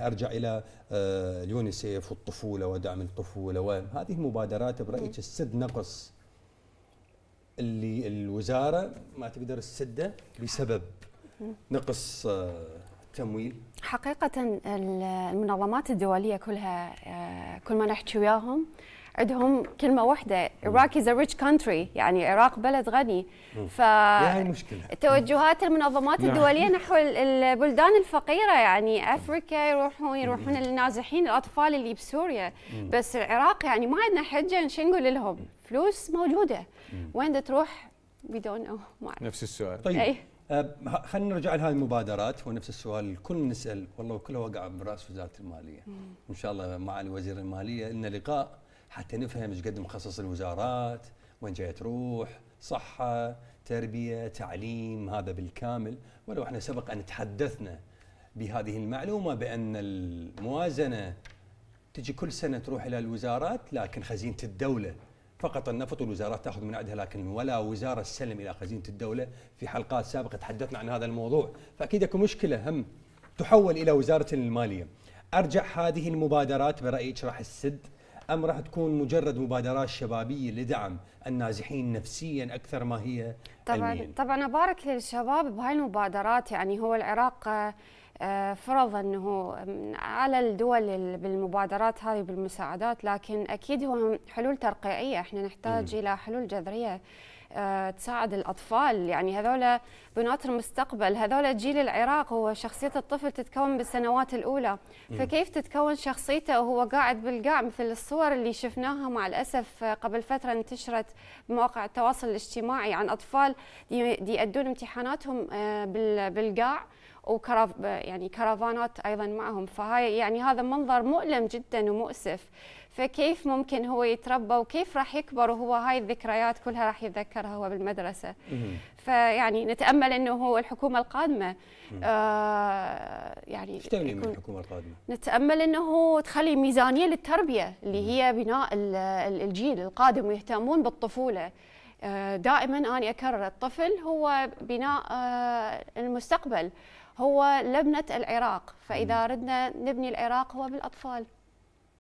أرجع إلى آه، اليونيسيف والطفولة ودعم الطفولة وهذه المبادرات برايك السد نقص اللي الوزارة ما تقدر تسده بسبب نقص آه، تمويل. حقيقة المنظمات الدولية كلها آه، كل ما نحكي وياهم عندهم كلمة واحدة. Iraq is a rich country. يعني العراق بلد غني. ف توجهات المنظمات نعم. الدولية نحو البلدان الفقيرة. يعني أفريكا يروحون يروحون النازحين الأطفال اللي بسوريا. بس العراق يعني ما عندنا حجة شو نقول لهم. فلوس موجودة. وين تروح؟ We don't know. نفس السؤال. طيب. أي. أه خلينا نرجع لهذه المبادرات. هو نفس السؤال. الكل نسأل. والله كله وقع برأس وزارة المالية. إن شاء الله معالي وزير المالية. لنا لقاء حتى نفهم إيش قد مخصص الوزارات وين جاية تروح صحة تربية تعليم هذا بالكامل. ولو إحنا سبق أن تحدثنا بهذه المعلومة بأن الموازنة تجي كل سنة تروح إلى الوزارات لكن خزينة الدولة فقط النفط والوزارات تأخذ من عندها لكن ولا وزارة تسلم إلى خزينة الدولة. في حلقات سابقة تحدثنا عن هذا الموضوع. فأكيد أكو مشكلة هم تحول إلى وزارة المالية. أرجع هذه المبادرات برأيك راح تسد أم راح تكون مجرد مبادرات شبابية لدعم النازحين نفسيا أكثر ما هي طبعا علميا. طبعا أبارك للشباب بهاي المبادرات يعني هو العراق آه، فرض إنه على الدول بالمبادرات هذه بالمساعدات لكن أكيد هو حلول ترقيعية إحنا نحتاج م. إلى حلول جذرية آه، تساعد الأطفال. يعني هذول بنات المستقبل هذول جيل العراق هو شخصية الطفل تتكون بالسنوات الأولى. فكيف تتكون شخصيته وهو قاعد بالقاع؟ مثل الصور اللي شفناها مع الأسف قبل فترة انتشرت بمواقع التواصل الاجتماعي عن أطفال يؤدون امتحاناتهم آه، بالقاع. وكراف يعني كرفانات أيضا معهم. فهاي يعني هذا منظر مؤلم جدا ومؤسف. فكيف ممكن هو يتربى وكيف راح يكبر وهو هاي الذكريات كلها راح يتذكرها هو بالمدرسة. فيعني نتأمل إنه هو الحكومة القادمة. آه يعني إيش تعني من الحكومة القادمة؟ نتأمل إنه تخلي ميزانية للتربية اللي هي بناء الجيل القادم ويهتمون بالطفولة. آه دائما أنا أكرر الطفل هو بناء آه المستقبل. هو لبنة العراق. فإذا ردنا نبني العراق هو بالأطفال.